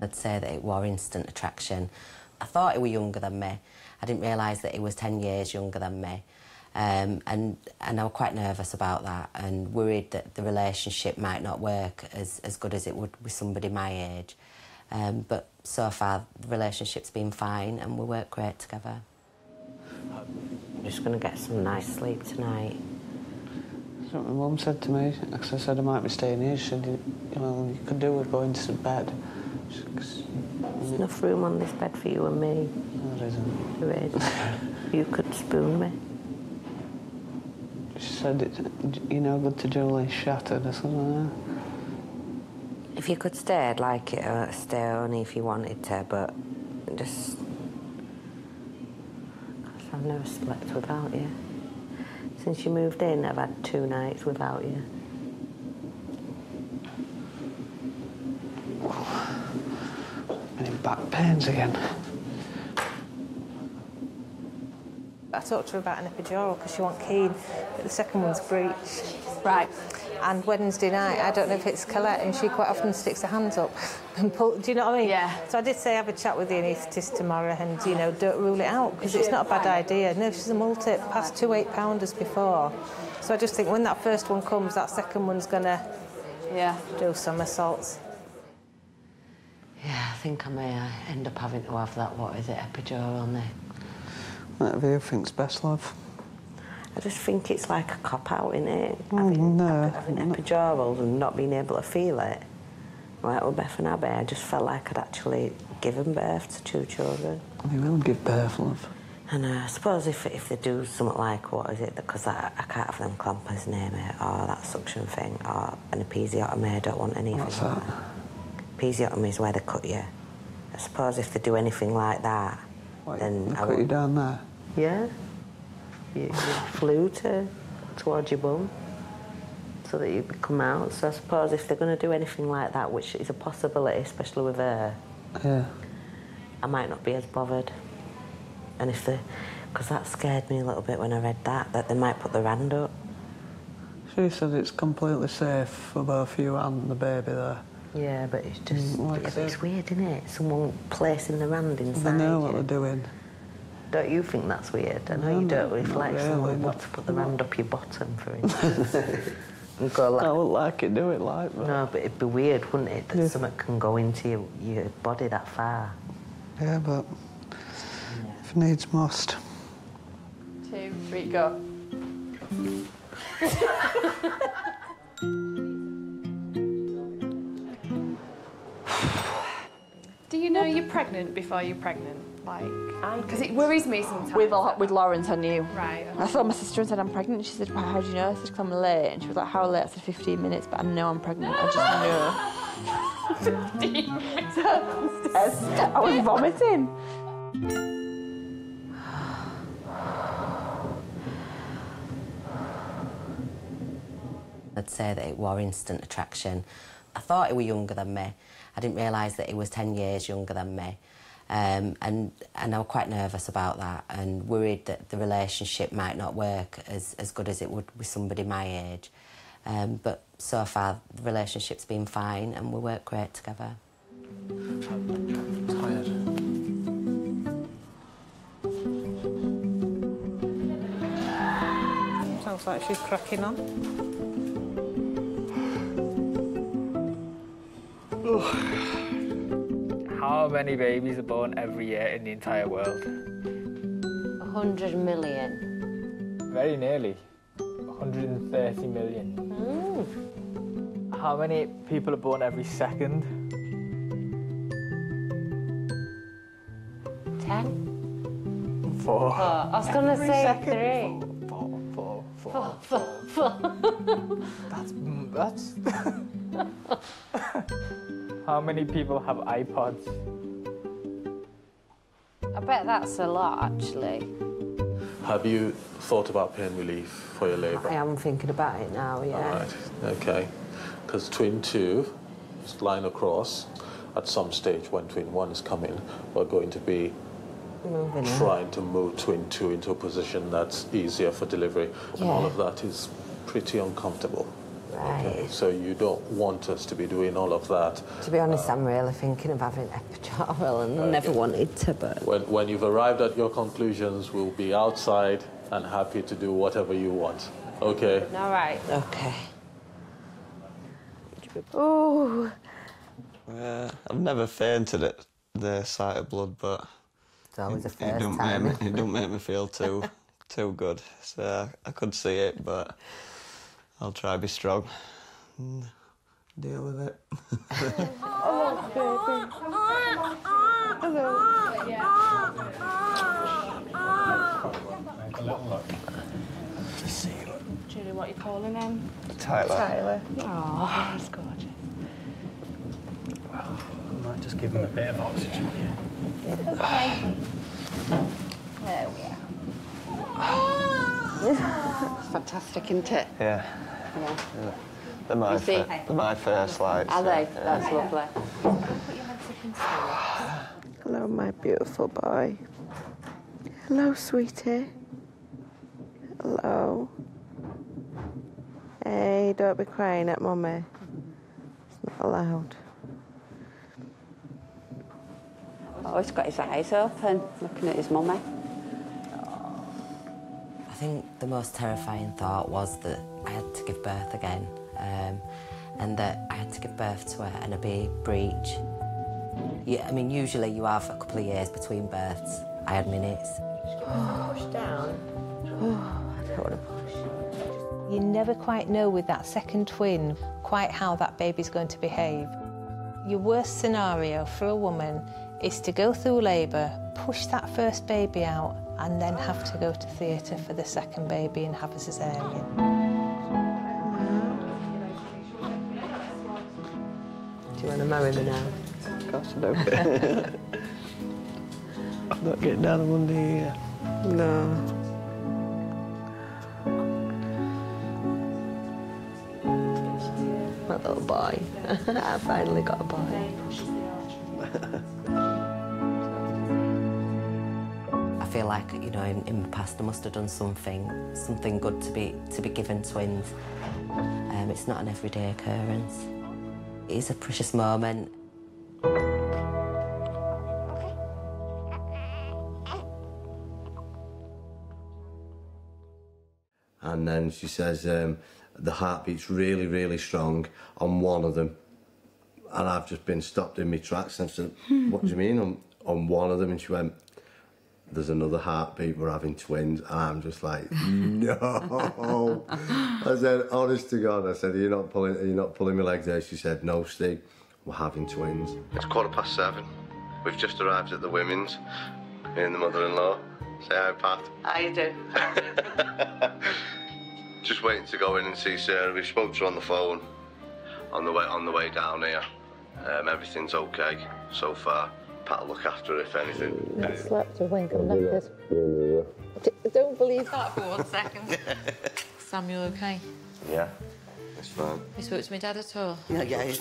I'd say that it were instant attraction. I thought he was younger than me. I didn't realise that he was 10 years younger than me. Um, and, and I was quite nervous about that and worried that the relationship might not work as, as good as it would with somebody my age. Um, but so far, the relationship's been fine and we work great together. I'm just going to get some nice sleep tonight. That's what my mum said to me, because I said I might be staying here. She said, you know, you could do with going to bed. There's enough room on this bed for you and me. No, there isn't. There is. you could spoon me. She said, it, you know, good to Julie shattered or something. If you could stay, I'd like it. Uh, stay only if you wanted to, but just. I've never slept without you. Since you moved in, I've had two nights without you. Any back pains again? I talked to her about an epidural because she wasn't keen, but the second one's breech. Right. And Wednesday night, I don't know if it's Colette, and she quite often sticks her hands up and pull. Do you know what I mean? Yeah. So I did say have a chat with the anaesthetist tomorrow, and you know, don't rule it out because it's not a bad idea. No, she's a multi, past two eight pounders before. So I just think when that first one comes, that second one's gonna, yeah, do somersaults. Yeah, I think I may uh, end up having to have that, what is it, epidural on there. Whatever you think's best, love. I just think it's like a cop out, in it? Oh, having, no. having epidurals and not being able to feel it. Like with Beth and Abby, I just felt like I'd actually given birth to two children. You will give birth, love. And uh, I suppose if, if they do something like, what is it, because I, I can't have them clampers near me, or that suction thing, or an episiotomy, I don't want anything What's like that? Episiotomy is where they cut you. I suppose if they do anything like that, then They I cut you down there. Yeah. You, you flew to towards your bum so that you could come out. So I suppose if they're going to do anything like that, which is a possibility, especially with her, Yeah. I might not be as bothered. And if they, because that scared me a little bit when I read that, that they might put the wand up. She said it's completely safe for both you and the baby there. Yeah, but it's just, Mm, like yeah, it's weird, isn't it? Someone placing the wand inside They know you. what they're doing. Don't you think that's weird? I know No, you don't, but if not like really, someone but- wants to put the wand up your bottom, for instance, and go like I wouldn't like it, do it like that. No, but it'd be weird, wouldn't it, that Yeah. something can go into your, your body that far? Yeah, but if needs must. Two, three, go. know you're pregnant before you're pregnant? Like, because it worries me sometimes. With, with Lawrence, I knew. Right. I saw my sister and said, I'm pregnant. She said, well, how do you know? I said, because I'm late. And she was like, how late? I said, 15 minutes, but I know I'm pregnant. I just know. 15 minutes. I was vomiting. I'd say that it were instant attraction. I thought he was younger than me. I didn't realise that he was 10 years younger than me. Um, and, and I was quite nervous about that and worried that the relationship might not work as, as good as it would with somebody my age. Um, but so far, the relationship's been fine and we work great together. Tired. Sounds like she's cracking on. How many babies are born every year in the entire world? 100 million. Very nearly. 130 million. How many people are born every second? 10? Four. I was going to say second. three. Four, four, four. Four, four, four. That's. mm, that's. How many people have iPods? I bet that's a lot, actually. Have you thought about pain relief for your labour? I am thinking about it now, yeah. All right, okay. Because twin two, just line across, at some stage when twin one is coming, we're going to be Moving on. trying to move twin two into a position that's easier for delivery. And all of that is pretty uncomfortable. Right. So you don't want us to be doing all of that. To be honest, uh, I'm really thinking of having epidural and I never wanted to, but... When, when you've arrived at your conclusions, we'll be outside and happy to do whatever you want. Okay? All right. Okay. Oh, Yeah, I've never fainted at the sight of blood, but It's always a first it first don't time. make me, it don't make me feel too too good. So I could see it, but I'll try to be strong and deal with it. Julie, what are you calling him? Tyler. Tyler. Oh, that's gorgeous. Well, I might just give him a bit of oxygen. Here. Okay. There we are. Fantastic, isn't it? Yeah. Yeah. They're my, You see? fir- they're my first lights. Are they? yeah. That's lovely. hello, my beautiful boy. Hello, sweetie. Hello. Hey, don't be crying at mummy. It's not allowed. Oh, he's got his eyes open, looking at his mummy. I think the most terrifying thought was that I had to give birth again um, and that I had to give birth to a, an OB breech. Yeah, I mean, usually you have a couple of years between births. I had minutes. Push down. Oh, I don't want to push. You never quite know with that second twin quite how that baby's going to behave. Your worst scenario for a woman is to go through labour, push that first baby out, and then have to go to theatre for the second baby and have a cesarean. Do you want to marry me now? Of course I do. I'm not getting down on one knee here. No. My little boy. I finally got a boy. Feel like, you know, in, in the past I must have done something, something good to be to be given twins. Um, it's not an everyday occurrence. It is a precious moment. And then she says um, the heartbeat's really, really strong on one of them. And I've just been stopped in my tracks. And said, what do you mean on, on one of them? And she went, there's another heartbeat, we're having twins. And I'm just like, no. I said, honest to God, I said, you're you not pulling, you're not pulling my legs there? She said, no, Steve, we're having twins. It's quarter past seven. We've just arrived at the women's. Me and the mother-in-law. Say hi, Pat. I do. Just waiting to go in and see Sarah. We spoke to her on the phone on the way on the way down here. Um, everything's okay so far. Pat will look after her if anything. I slept a wink, I'm knackered. I don't believe that for one second. Samuel, okay? Yeah, it's fine. You spoke to my dad at all? Yeah, yeah,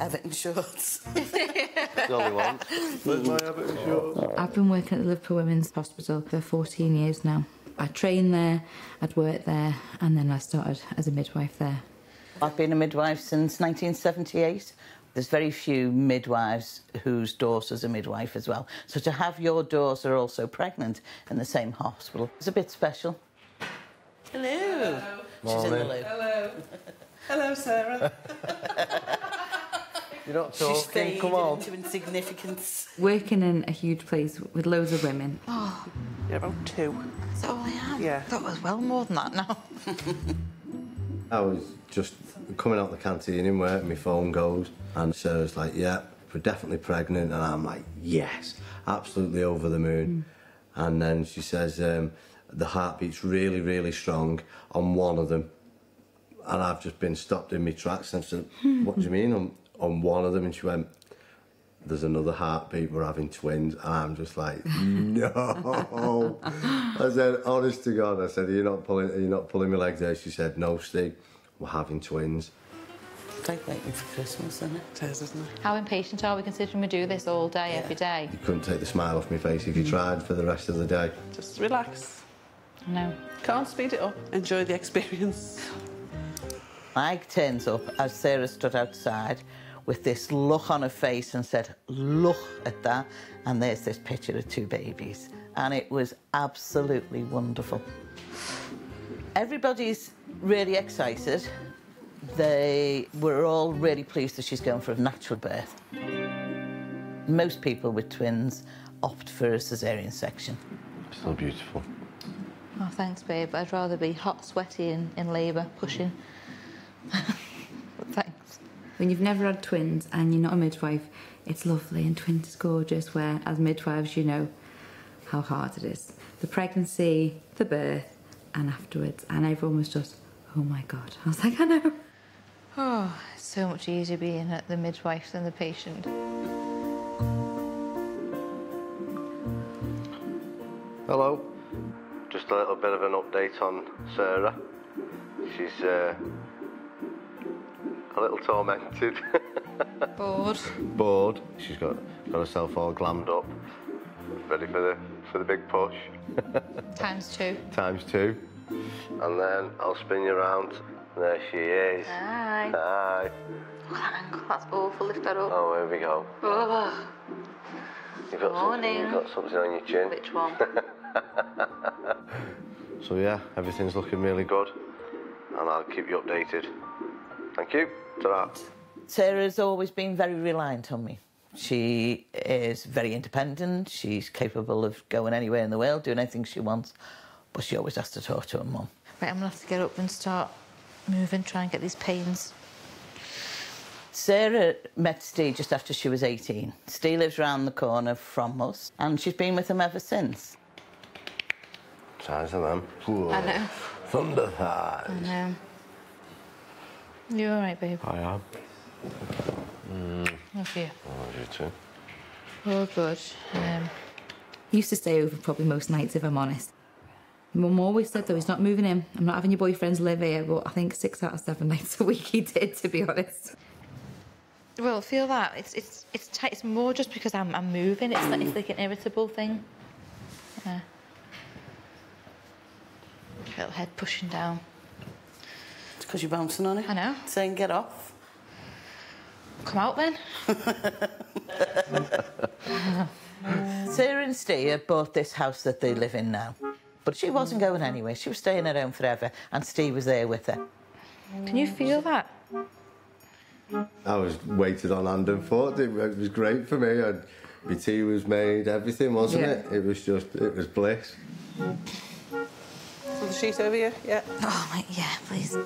Everton shorts. That's all he wants. Where's my Everton shorts? I've been working at the Liverpool Women's Hospital for 14 years now. I trained there, I'd worked there, and then I started as a midwife there. I've been a midwife since 1978. There's very few midwives whose daughter's a midwife as well. So to have your daughter also pregnant in the same hospital is a bit special. Hello. She's in the Morning. loo. Hello. Hello, Sarah. You're not She's talking, faded come on. into insignificance. Working in a huge place with loads of women. Oh, you're about two. That's all I am? Yeah. That was well more than that now. I was just coming out the canteen and work, my phone goes, and Sarah's like, yeah, we're definitely pregnant. And I'm like, yes, absolutely over the moon. And then she says, um, the heartbeat's really, really strong on one of them. And I've just been stopped in my tracks. And I said, what do you mean on, on one of them? And she went, there's another heartbeat, we're having twins. And I'm just like, no. I said, honest to God, I said, you're not pulling, you're not pulling my legs there? She said, no, Steve, we're having twins. It's like waiting for Christmas, isn't it? It is, isn't it? How impatient are we considering we do this all day, every day? You couldn't take the smile off my face if you tried for the rest of the day. Just relax. No. Can't speed it up. Enjoy the experience. Mike turns up as Sarah stood outside with this look on her face and said, Look at that. And there's this picture of two babies. And it was absolutely wonderful. Everybody's really excited. They were all really pleased that she's going for a natural birth. Most people with twins opt for a caesarean section. So beautiful. Oh, thanks, babe. I'd rather be hot, sweaty, in, in labour, pushing. Thanks. When you've never had twins and you're not a midwife, it's lovely and twins is gorgeous, where as midwives, you know how hard it is. The pregnancy, the birth, and afterwards. And everyone was just, oh my God. I was like, I know. Oh, it's so much easier being at the midwife than the patient. Hello. Just a little bit of an update on Sarah. She's uh, a little tormented. Bored. Bored. She's got got herself all glammed up, ready for the for the big push. Times two. Times two. And then I'll spin you around. There she is. Hi. Hi. Look at that angle. That's awful. Lift that up. Oh, here we go. Oh. You've got, some, Morning. you've got something on your chin. Which one? So yeah, everything's looking really good, and I'll keep you updated. Thank you. ta Sarah's always been very reliant on me. She is very independent. She's capable of going anywhere in the world, doing anything she wants, but she always has to talk to her mum. Right, I'm gonna have to get up and start moving, try and get these pains. Sarah met Steve just after she was 18. Steve lives round the corner from us, and she's been with him ever since. Size of them. I know. Thunder thighs. I know. You all right, babe? I am. Mm. Love you. Oh, you too. Oh, good. Um, used to stay over probably most nights, if I'm honest. Mum always said, though, he's not moving in. I'm not having your boyfriends live here, but I think six out of seven nights a week he did, to be honest. Well, feel that. It's it's it's tight. It's more just because I'm I'm moving. It's like, it's like an irritable thing. Yeah. Little head pushing down. It's because you're bouncing on it. I know. Saying get off. Come out then. Sarah and Steve bought this house that they live in now. But she wasn't mm. going anywhere. She was staying at home forever, and Steve was there with her. Can you feel that? I was waited on hand and foot. It, it was great for me. I'd, my tea was made, everything, wasn't Yeah. it? It was just, it was bliss. So the sheet over you? Yeah. Oh my, yeah, please.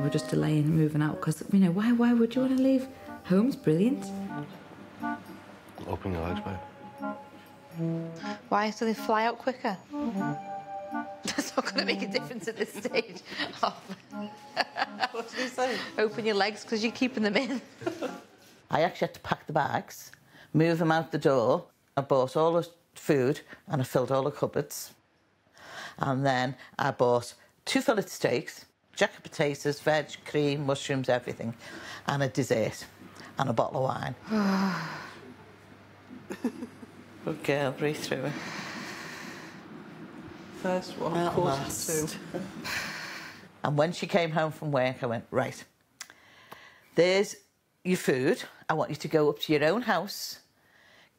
We're just delaying moving out because you know why? Why would you want to leave? Home's brilliant. Open your legs, babe. Why? So they fly out quicker. That's not going to make a difference at this stage. What did he say? Open your legs because you're keeping them in. I actually had to pack the bags, move them out the door. I bought all the food and I filled all the cupboards. And then I bought two fillet steaks, jacket potatoes, veg, cream, mushrooms, everything, and a dessert and a bottle of wine. Good girl, breathe through it. First one, At last. two. And when she came home from work, I went, right, there's your food. I want you to go up to your own house,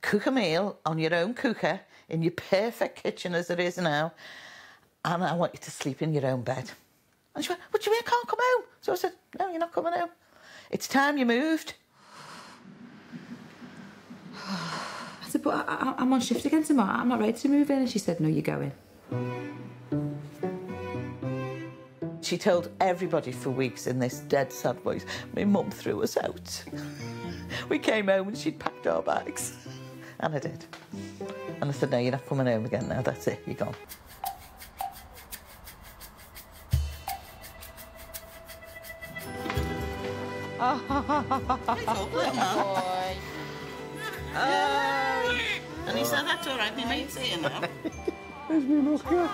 cook a meal on your own cooker in your perfect kitchen as it is now, and I want you to sleep in your own bed. And she went, what do you mean I can't come home? So I said, no, you're not coming home. It's time you moved. I said, but I, I, I'm on shift again tomorrow. I'm not ready to move in. And she said, no, you're going. She told everybody for weeks in this dead sad voice, my mum threw us out. we came home and she'd packed our bags. And I did. And I said, no, you're not coming home again now. That's it, you're gone. Boy. Oh. And he said, that's all right, my mate's here now. Where's my mucker?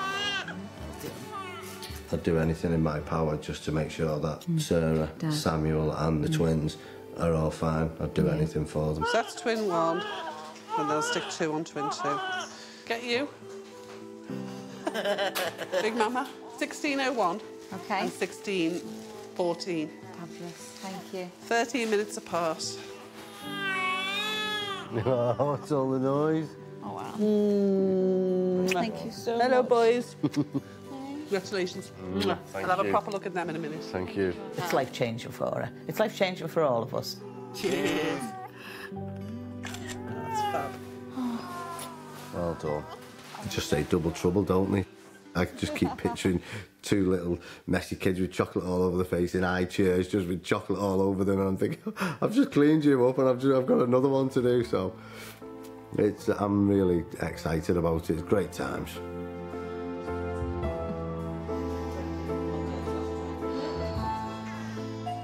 I'd do anything in my power just to make sure that mm. Sarah, Dad. Samuel, and the mm. twins are all fine. I'd do anything for them. So that's twin one, and they'll stick two on twin two. Get you. Big Mama. 1601. Okay. And 1602. 14. Fabulous. Thank you. 13 minutes apart. Oh, what's all the noise? Oh, wow. Thank you so much. Hello, much. boys. Congratulations. Mm, thank I'll have you. a proper look at them in a minute. Thank you. It's life changing for her. It's life changing for all of us. Cheers. That's fab. Well done. Just say double trouble, don't they? I just keep picturing two little messy kids with chocolate all over the face in high chairs, just with chocolate all over them, and I'm thinking, I've just cleaned you up, and I've just, I've got another one to do. So it's I'm really excited about it. It's great times.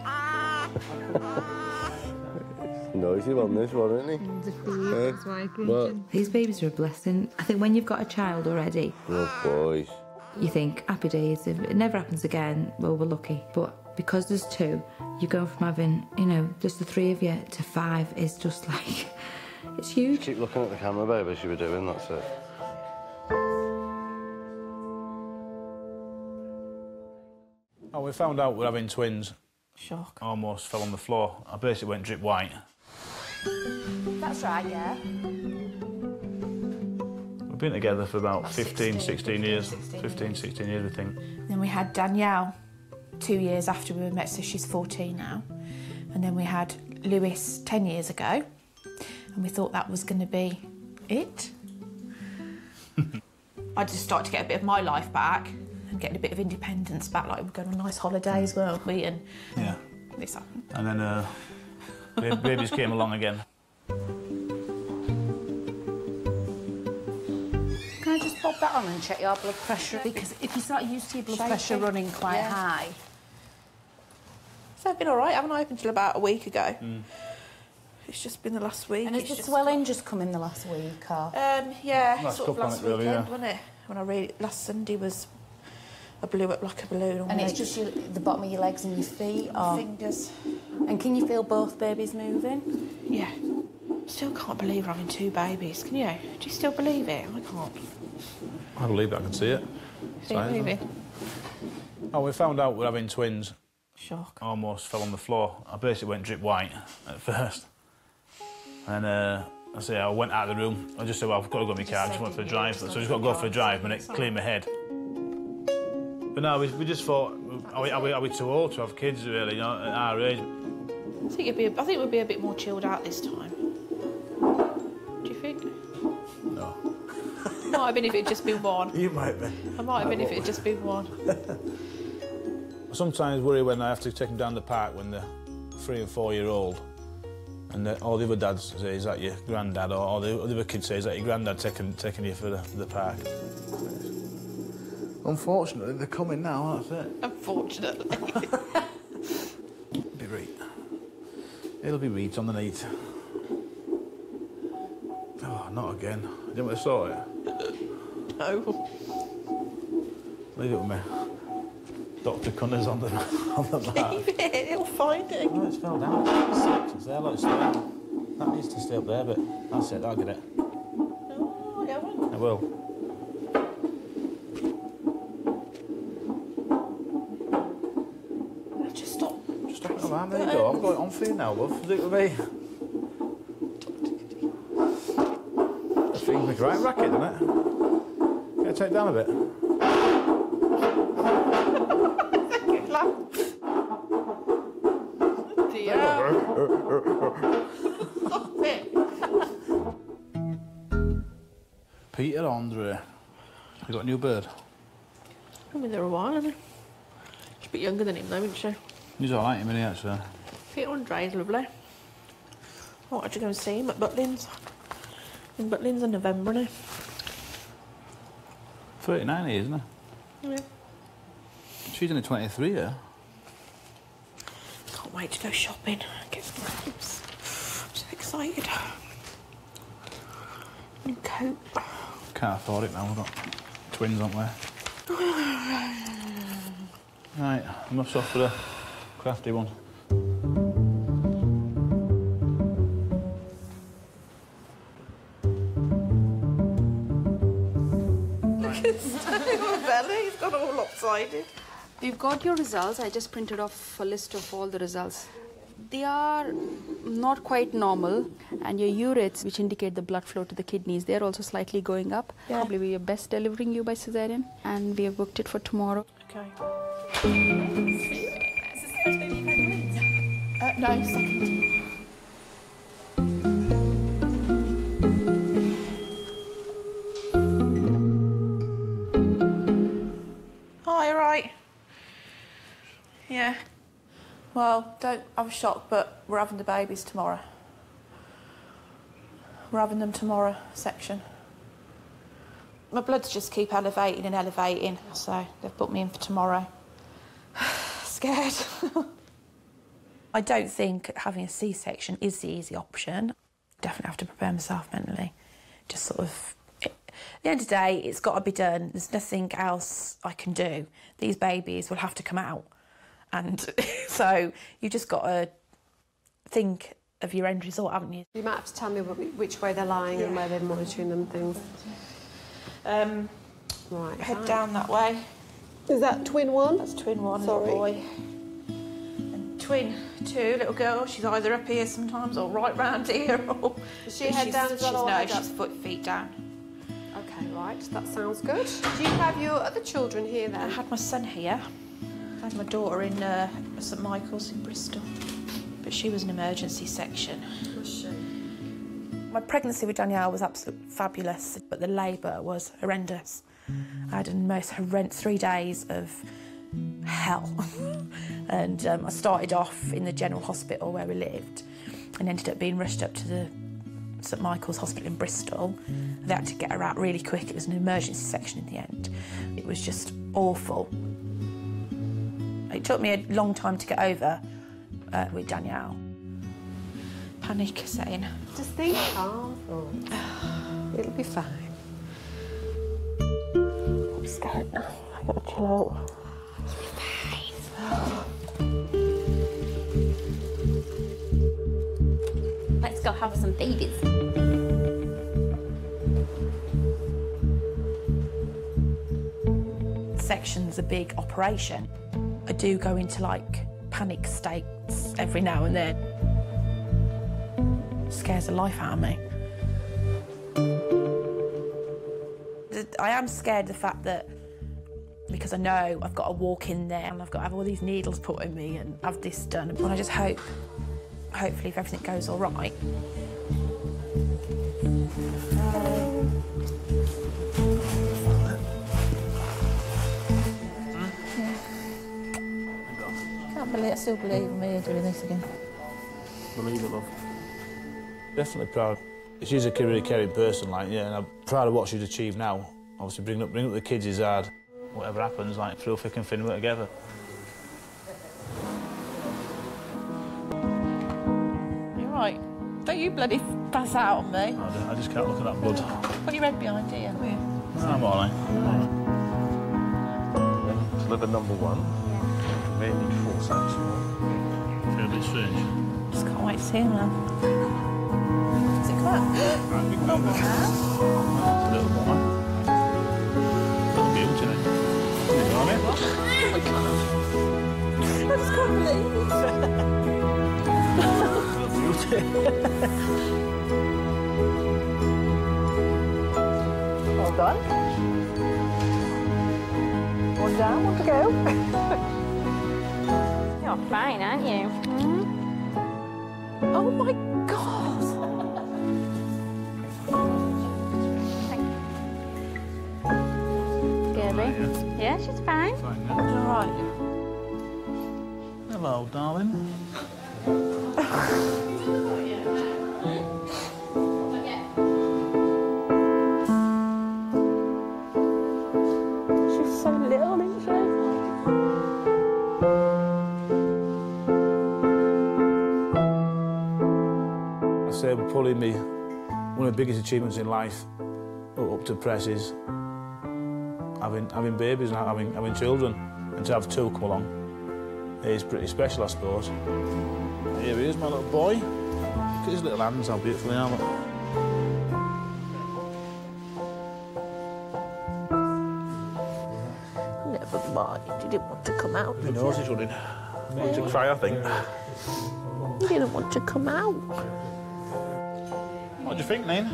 Ah. Noisy one, this one, isn't he? What? These babies are a blessing. I think when you've got a child already, Oh, boys. you think, happy days, if it never happens again, well, we're lucky. But because there's two, you go from having, you know, just the three of you to five is just like, it's huge. Keep looking at the camera, babe, as you were doing, that's it. Oh, we found out we're having twins. Shock. Almost fell on the floor. I basically went drip white. That's right, yeah. We've been together for about 15, 16, 16 years. 16 15, 16 years, I think. Then we had Danielle two years after we were met, so she's 14 now. And then we had Lewis 10 years ago. And we thought that was going to be it. I just started to get a bit of my life back and getting a bit of independence back. Like, we're going on nice holidays, weren't we? And Yeah. this happened. And then uh, babies came along again. Can I just pop that on and check your blood pressure? Because if you start used to your blood pressure running quite Yeah. high, So I've been all right, haven't I, up until about a week ago. It's just been the last week. and has it's the just- swelling just come in the last week? Or? Um, yeah, Last sort of last it, really, weekend, yeah. wasn't it? When I really last Sunday was, I blew up like a balloon. And it's just your, the bottom of your legs and your feet? Or... fingers. And can you feel both babies moving? Yeah. Still can't believe we're having two babies. Can you? Do you still believe it? I can't. I believe it, I can see it. See it moving. Oh, we found out we're having twins. Shock. Almost fell on the floor. I basically went drip white at first. And uh, I say I went out of the room. I just said, well, I've got to go in my car. I just went for a drive. So I just got to go for a drive and it cleared my head. But no, we, we just thought, are we, are, we, are we too old to have kids, really, you know, at our age? I think it'd be. A, I think we'd be a bit more chilled out this time. Do you think? No. Might have been if it'd just been one. You might be. I might have been if it'd just been one. I sometimes worry when I have to take them down the park when they're three and four year old. And the, all the other dads say, is that your granddad? Or all the other kids say, is that your granddad taking, taking you for the, the park? Unfortunately, they're coming now, that's it. Unfortunately. Be Reed. It'll be Reed underneath. Oh, not again. You didn't want to saw it? no. Leave it with me. Dr. Connors on the, on the bar. Leave it. It'll find it. Oh, it's fell down. It's. It's there, look, it's there. That needs to stay up there, but that's it, I'll get it. Oh, yeah, well. I will. Just there you go. I'm going on for you now, love. Leave it with me. That thing's a great racket, isn't it? Can I take it down a bit? Good lad. Dear. Stop it. Peter Andre. You got a new bird? I've been there a while, hasn't he? She's a bit younger than him, though, isn't she? He's all right, isn't he, actually? Uh, Peter is lovely. I wanted to go and see him at Butlins. In Butlins in November, isn't 39 he is, isn't he? Yeah. She's only 23, yeah? Can't wait to go shopping. Get some clothes. I'm so excited. New coat. Can't afford it now, we've got twins, aren't we? Right, enough off for the crafty one. Look at his belly. He's got all lopsided. We've got your results. I just printed off a list of all the results. They are not quite normal, and your urates, which indicate the blood flow to the kidneys, they're also slightly going up. Yeah. Probably we are best delivering you by cesarean, and we have booked it for tomorrow. Okay. Uh, no, second. Right? Yeah. Well, don't have a shock, but we're having the babies tomorrow. We're having them tomorrow, section. My bloods just keep elevating and elevating, so they've put me in for tomorrow. Scared. I don't think having a C-section is the easy option. Definitely have to prepare myself mentally. Just sort of. At the end of the day, it's got to be done. There's nothing else I can do. These babies will have to come out, and so you just got to think of your end result, haven't you? You might have to tell me which way they're lying and where they're monitoring them things. Um, right. Head down that way. Is that twin one? That's twin one, Sorry. little boy. And twin two, little girl. She's either up here sometimes or right round here. Or Is she head down as well No, she's foot feet down. Okay, right. That sounds good. Do you have your other children here then? I had my son here. I had my daughter in uh, St Michael's in Bristol, but she was an emergency section. Was she? My pregnancy with Danielle was absolutely fabulous, but the labour was horrendous. I had a most horrendous three days of hell. and um, I started off in the general hospital where we lived and ended up being rushed up to the St Michael's Hospital in Bristol. They had to get her out really quick. It was an emergency section in the end. It was just awful. It took me a long time to get over uh, with Danielle. Panic setting. Just think calm. Oh. It'll be fine. I gotta chill out. Let's go have some babies. Section's a big operation. I do go into like panic states every now and then. scares the life out of me. I am scared the fact that because I know I've got to walk in there and I've got to have all these needles put in me and have this done. And I just hope, hopefully, if everything goes all right, Can't believe, I still believe in me doing this again. Believe it, love. Definitely proud. She's a really caring person, like, yeah, and I'm proud of what she's achieved now. Obviously, bringing up, bringing up the kids is hard. Whatever happens, like, through thick and thin, we're together. You're right. Don't you bloody pass out on me. I just, I just can't look at that blood. Put your head behind here. Will you? I'm all right. Sliver number one. Remaining four sacks more. Feel a bit strange. Just can't wait to see him now. Is it quite? Right, big Not baby. bad. Little woman. I just can't believe it. well done. One down, one to go. You're fine, aren't you? Oh my god! Scary. Yeah, she's fine. All right. Hello, darling. She's so little, isn't she? I say probably me one of the biggest achievements in life up to press is having having babies and having having children and to have two come along is pretty special I suppose. Here he is, my little boy. Look at his little hands, how beautiful they are. Look. You didn't want to come out, nose you? is running. I need to cry, I think. You didn't want to come out. What do you think, Nene?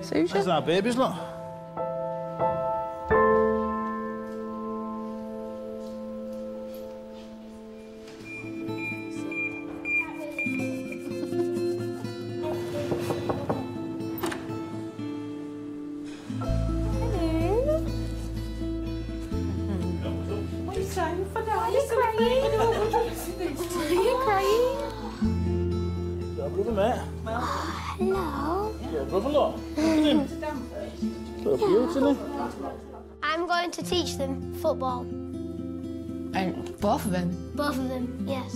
Susan? There's our babies, look. Of them? Both of them, yes.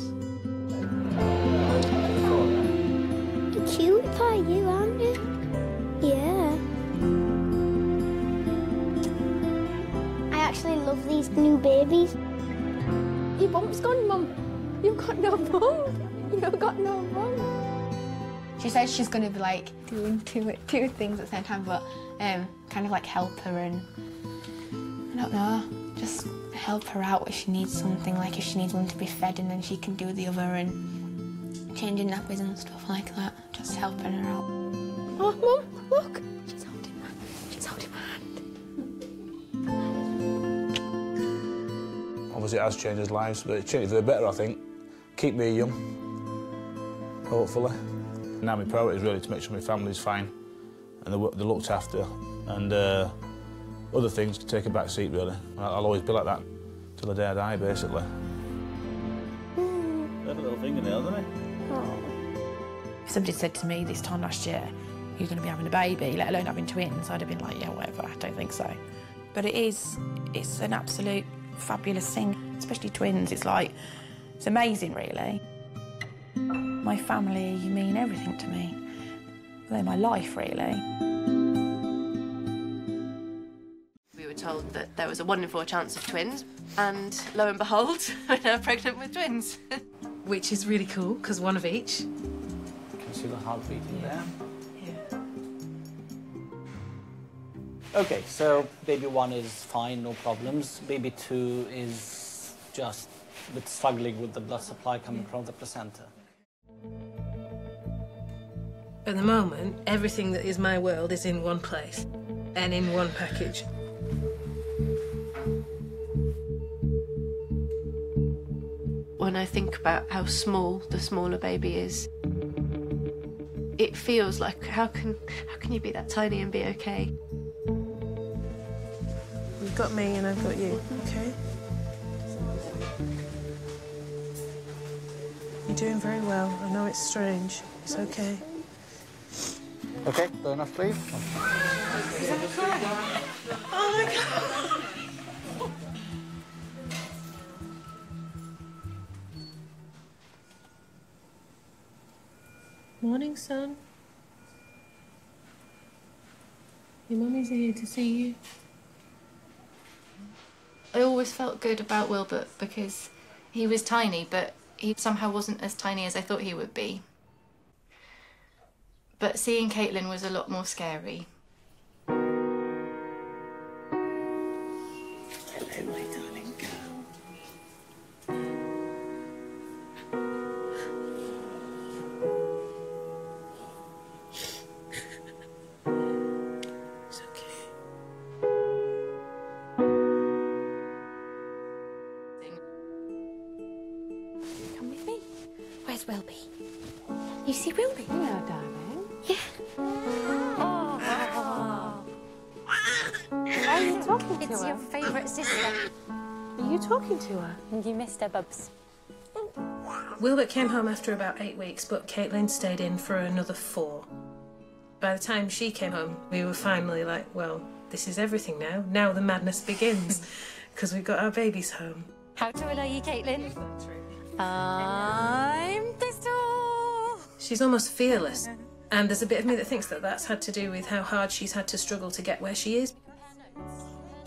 You're cute, are you, aren't you? Yeah. I actually love these new babies. Your bump's gone, Mum. You've got no bump. You've got no bump. She says she's going to be like doing two, two things at the same time, but um, kind of like help her and I don't know, just help her out if she needs something, like if she needs one to be fed and then she can do the other and changing nappies and stuff like that, just helping her out. Oh, Mum, look. She's holding my, she's holding my hand. Obviously, it has changed his lives, but it's changed for the better, I think. Keep me young, hopefully. Now my priority is really to make sure my family's fine and they're, they're looked after. And uh, other things can take a back seat, really. I'll, I'll always be like that till the day I die, basically. Had a little fingernail, didn't he? Oh. If somebody said to me this time last year, you're going to be having a baby, let alone having twins, I'd have been like, yeah, whatever, I don't think so. But it is, it's an absolute fabulous thing, especially twins. It's like, it's amazing, really. My family mean everything to me. They're my life, really. Told that there was a one in four chance of twins, and lo and behold, we're now pregnant with twins. Which is really cool, because one of each. You can see the heart beating there. Yeah. Okay, so baby one is fine, no problems. Baby two is just a bit struggling with the blood supply coming from the placenta. At the moment, everything that is my world is in one place and in one package. When I think about how small the smaller baby is, it feels like how can how can you be that tiny and be okay? You've got me and I've got you, okay? You're doing very well. I know it's strange. It's okay. Okay, go enough, please. Oh my god! Morning, son. Your mummy's here to see you. I always felt good about Wilbur because he was tiny, but he somehow wasn't as tiny as I thought he would be. But seeing Caitlin was a lot more scary. To her? You missed her, Bubs. Wilbert came home after about eight weeks, but Caitlin stayed in for another four. By the time she came home, we were finally like, well, this is everything now. Now the madness begins, because we've got our babies home. How tall are you, Caitlin? I'm Crystal. She's almost fearless. And there's a bit of me that thinks that that's had to do with how hard she's had to struggle to get where she is.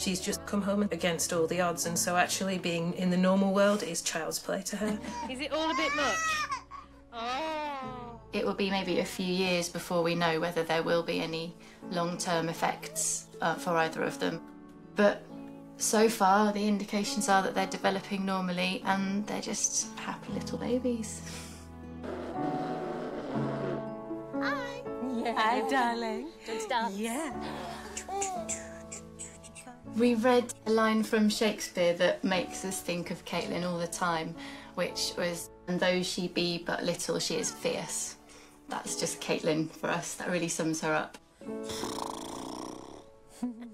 She's just come home against all the odds, and so actually being in the normal world is child's play to her. Is it all a bit much? It will be maybe a few years before we know whether there will be any long term effects uh, for either of them. But So far, the indications are that they're developing normally and they're just happy little babies. Yeah. Hi, darling. Don't dance. Yeah. We read a line from Shakespeare that makes us think of Caitlin all the time, which was, and though she be but little, she is fierce. That's just Caitlin for us. That really sums her up.